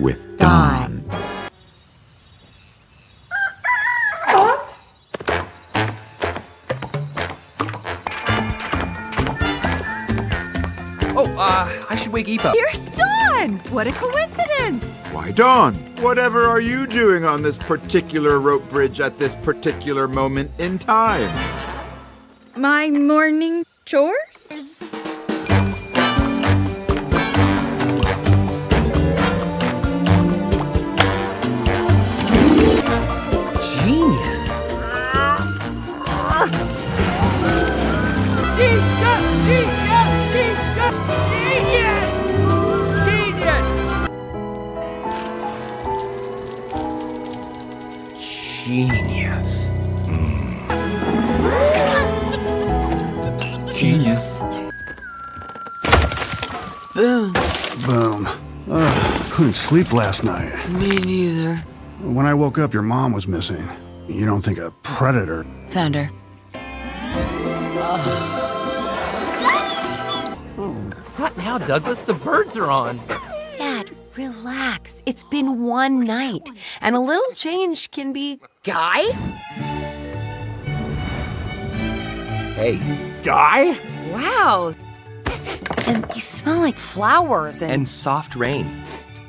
with Dawn. Oh, uh, I should wake Eep. Here's Dawn! What a coincidence! Why, Dawn, whatever are you doing on this particular rope bridge at this particular moment in time? My morning chores? Genius. Genius. Genius, genius, Genius! Genius! Genius! boom. Boom. Ugh, couldn't sleep last night. Me neither. When I woke up, your mom was missing. You don't think a predator. Found her. Not now, Douglas. The birds are on. Dad, relax. It's been one night, and a little change can be. Guy? Hey, guy? Wow. And you smell like flowers and. And soft rain.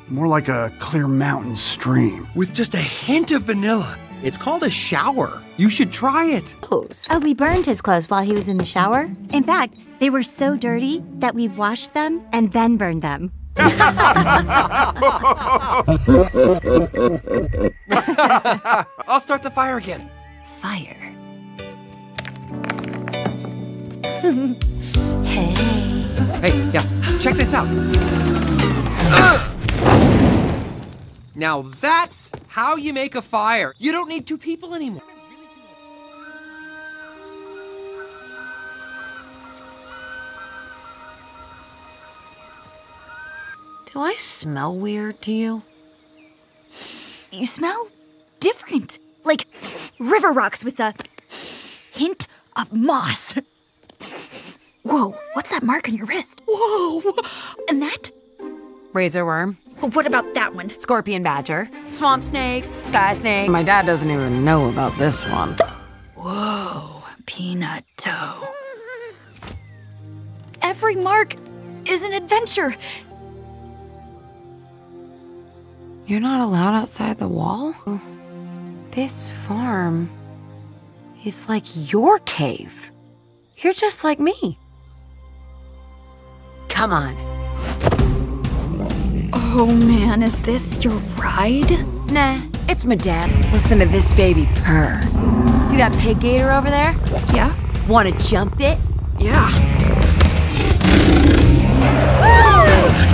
More like a clear mountain stream. With just a hint of vanilla. It's called a shower. You should try it. clothes. Oh, we burned his clothes while he was in the shower. In fact, they were so dirty that we washed them and then burned them. I'll start the fire again. Fire. Hey. Hey, yeah, check this out. Ugh! Now that's how you make a fire. You don't need two people anymore. Do I smell weird to you? You smell different. Like river rocks with a hint of moss. Whoa, what's that mark on your wrist? Whoa! And that? Razor worm, What about that one? scorpion badger, swamp snake, sky snake. My dad doesn't even know about this one. Whoa, peanut toe. Every mark is an adventure. You're not allowed outside the wall? This farm is like your cave. You're just like me. Come on. Oh man, is this your ride? Nah, it's my dad. Listen to this baby purr. See that pig gator over there? Yeah. Wanna jump it? Yeah.